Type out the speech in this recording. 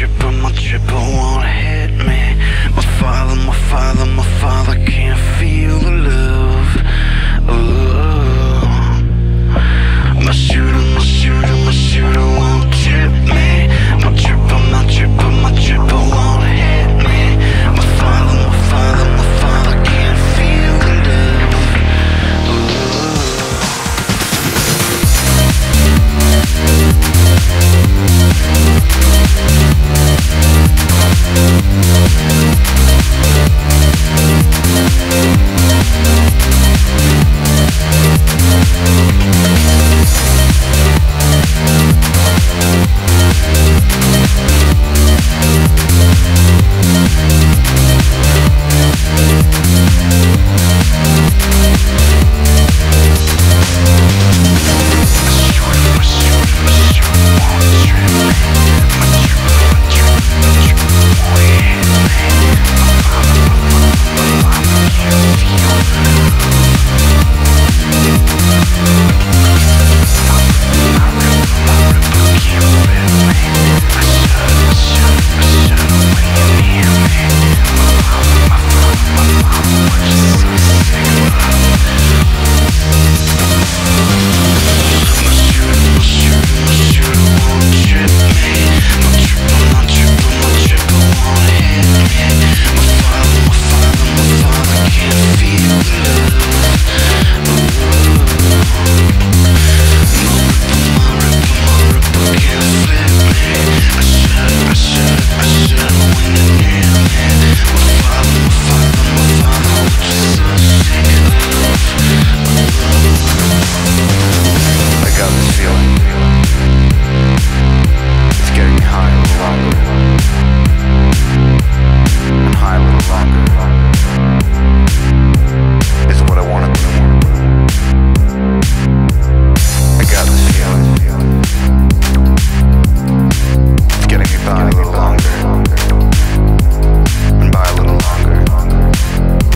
you